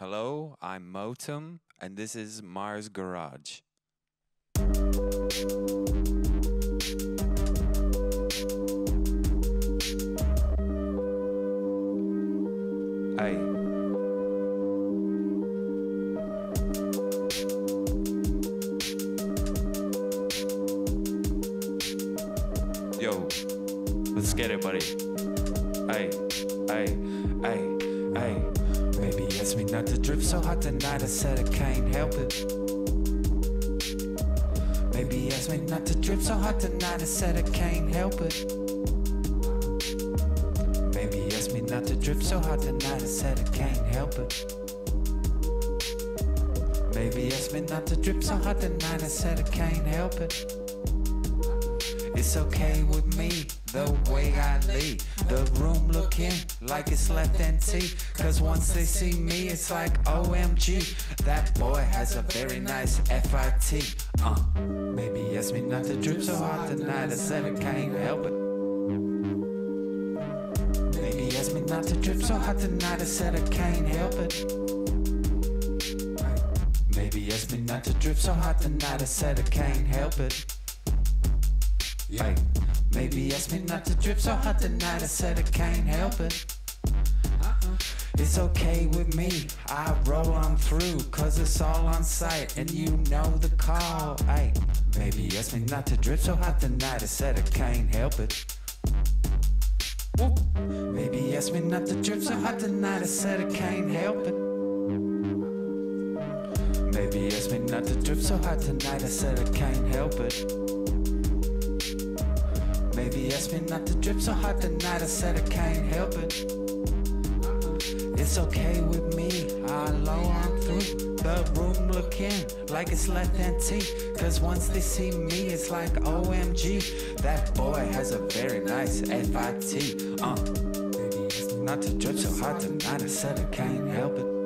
Hello, I'm Motëm, and this is Marz Garage. Hey. Yo, let's get it, buddy. Hey, hey, hey, hey. Asked me not to drip so hot tonight. I said I can't help it. Baby asked me not to drip so hot tonight. I said I can't help it. Baby asked me not to drip so hot tonight. I said I can't help it. Baby asked me not to drip so hot tonight. I said I can't help it. It's okay with me, the way I leave The room looking like it's left empty. Cause once they see me, it's like OMG. That boy has a very nice FIT. Uh, maybe asked me not to drip so hard tonight. I said I can't help it. Maybe asked me not to drip so hard tonight. I said I can't help it. Maybe asked me not to drip so hot tonight. I said I can't help it. Hey, maybe asked me not to drip so hot tonight. I said I can't help it. Uh-uh. It's okay with me, I roll on through, cause it's all on sight, and you know the call. Maybe asked me not to drip so hot tonight. I said I can't help it. Maybe asked me not to drip so hot tonight. I said I can't help it. Maybe asked me not to drip so hot tonight. I said I can't help it. Maybe asked me not to drip so hard tonight. I said I can't help it. It's okay with me. I low on through the room looking like it's left empty. Cause once they see me, it's like OMG. That boy has a very nice FIT. Uh, not to drip so hard tonight. I said I can't help it.